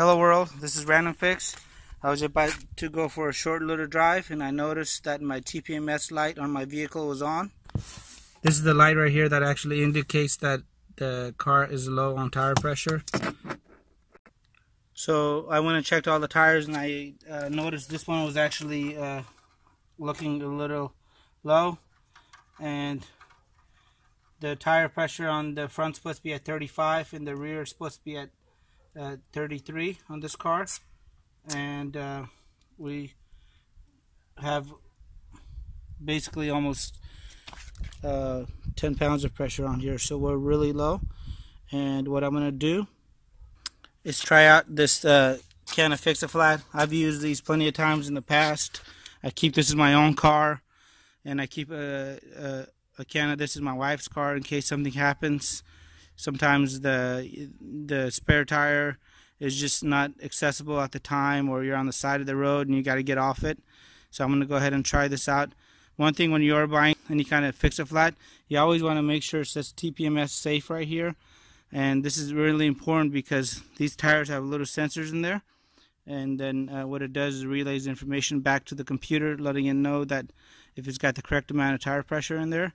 Hello world, this is Random Fix. I was about to go for a short little drive and I noticed that my TPMS light on my vehicle was on. This is the light right here that actually indicates that the car is low on tire pressure. So I went and checked all the tires and I uh, noticed this one was actually uh, looking a little low and the tire pressure on the front supposed to be at 35 and the rear is supposed to be at uh, 33 on this car. And uh, we have basically almost uh, 10 pounds of pressure on here. So we're really low. And what I'm gonna do is try out this uh, can of Fix-A-Flat I've used these plenty of times in the past. I keep this in my own car. And I keep a, a, a can of this in my wife's car in case something happens sometimes the the spare tire is just not accessible at the time or you're on the side of the road and you got to get off it. So I'm going to go ahead and try this out. One thing when you're buying any kind of Fix-A-Flat you always want to make sure it says TPMS safe right here. And this is really important because these tires have little sensors in there. And then uh, what it does is relays information back to the computer letting it know that if it's got the correct amount of tire pressure in there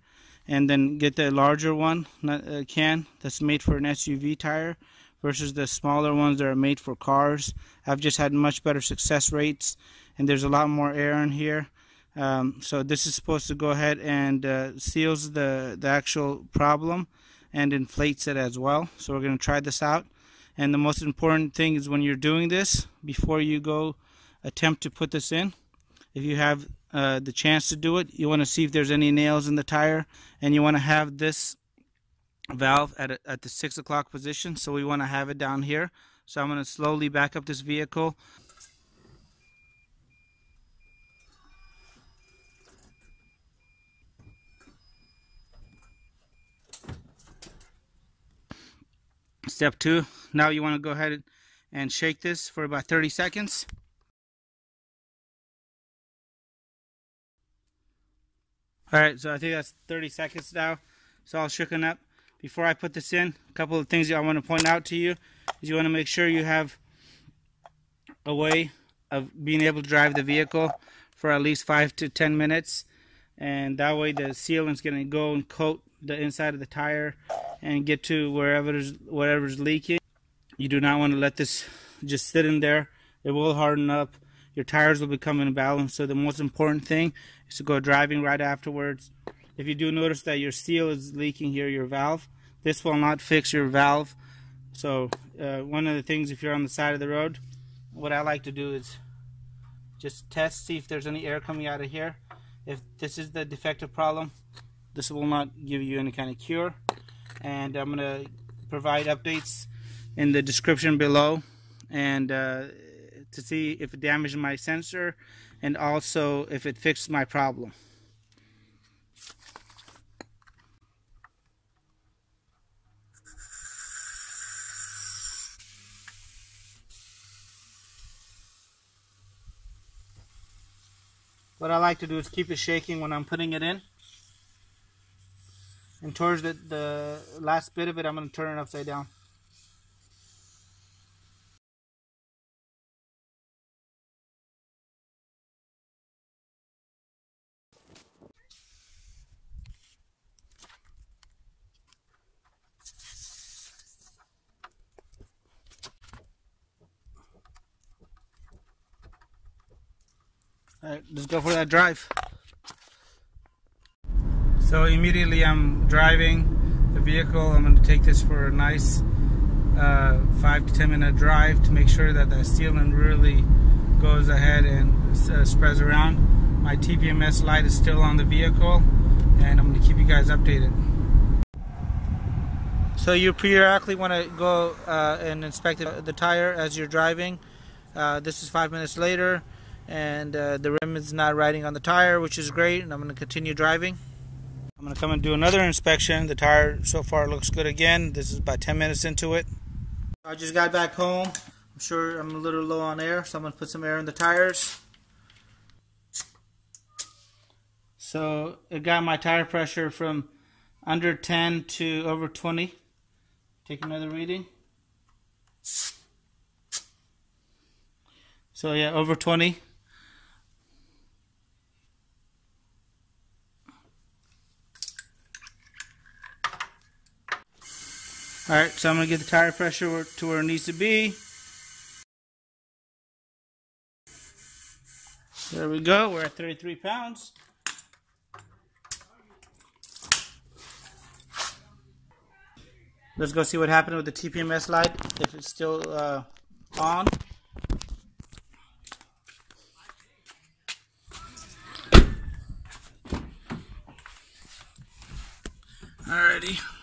and then get the larger one uh, can that's made for an SUV tire versus the smaller ones that are made for cars. I've just had much better success rates and there's a lot more air in here. Um, so this is supposed to go ahead and uh, seals the, the actual problem and inflates it as well. So we're going to try this out. And the most important thing is when you're doing this, before you go attempt to put this in, if you have uh, the chance to do it, you want to see if there's any nails in the tire, and you want to have this valve at, a, at the 6 o'clock position, so we want to have it down here. So I'm going to slowly back up this vehicle. Step two, now you want to go ahead and shake this for about 30 seconds. Alright, so I think that's 30 seconds now. It's all shooken up. Before I put this in, a couple of things I want to point out to you is you want to make sure you have a way of being able to drive the vehicle for at least 5 to 10 minutes. And that way the sealant's going to go and coat the inside of the tire and get to wherever's whatever's leaking. You do not want to let this just sit in there. It will harden up your tires will become imbalanced. So the most important thing is to go driving right afterwards. If you do notice that your seal is leaking here, your valve, this will not fix your valve. So uh, one of the things if you're on the side of the road, what I like to do is just test, see if there's any air coming out of here. If this is the defective problem, this will not give you any kind of cure. And I'm going to provide updates in the description below. And uh, to see if it damaged my sensor and also if it fixed my problem. What I like to do is keep it shaking when I'm putting it in. And towards the, the last bit of it, I'm going to turn it upside down. Alright, let's go for that drive. So immediately I'm driving the vehicle. I'm going to take this for a nice uh, 5 to 10 minute drive to make sure that the sealant really goes ahead and uh, spreads around. My TPMS light is still on the vehicle and I'm going to keep you guys updated. So you periodically want to go uh, and inspect the, the, tire as you're driving. Uh, this is five minutes later and uh, the rim is not riding on the tire which is great and I'm going to continue driving. I'm going to come and do another inspection. The tire so far looks good again. This is about 10 minutes into it. I just got back home. I'm sure I'm a little low on air so I'm going to put some air in the tires. So it got my tire pressure from under 10 to over 20 take another reading. So yeah, over 20. Alright, so I'm going to get the tire pressure to where it needs to be. There we go, we're at 33 pounds. Let's go see what happened with the TPMS light, if it's still uh, on. Alrighty.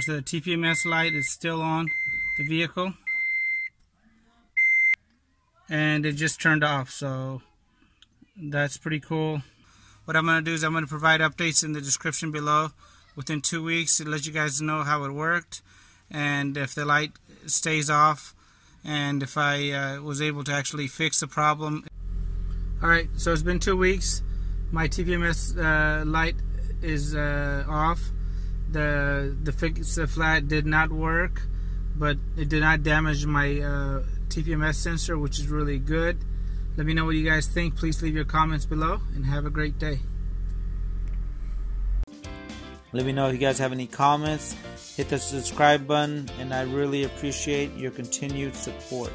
So the TPMS light is still on the vehicle. And it just turned off, so that's pretty cool. What I'm going to do is I'm going to provide updates in the description below within two weeks to let you guys know how it worked and if the light stays off and if I uh, was able to actually fix the problem. Alright, so it's been two weeks. My TPMS uh, light is uh, off. The the fix the flat did not work, but it did not damage my uh, TPMS sensor, which is really good. Let me know what you guys think. Please leave your comments below and have a great day. Let me know if you guys have any comments. Hit the subscribe button, and I really appreciate your continued support.